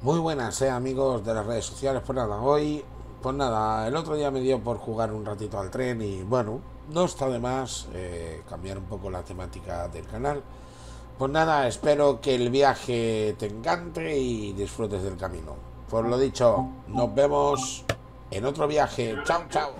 Muy buenas, eh, amigos de las redes sociales. Pues nada, hoy, pues nada, el otro día me dio por jugar un ratito al tren y bueno, no está de más eh, cambiar un poco la temática del canal. Pues nada, espero que el viaje te encante y disfrutes del camino. Por lo dicho, nos vemos en otro viaje. Chao, chao.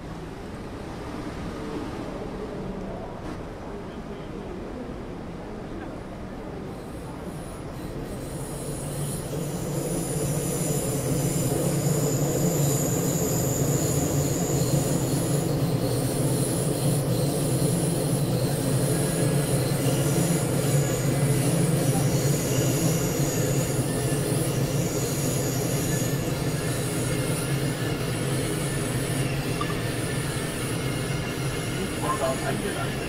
about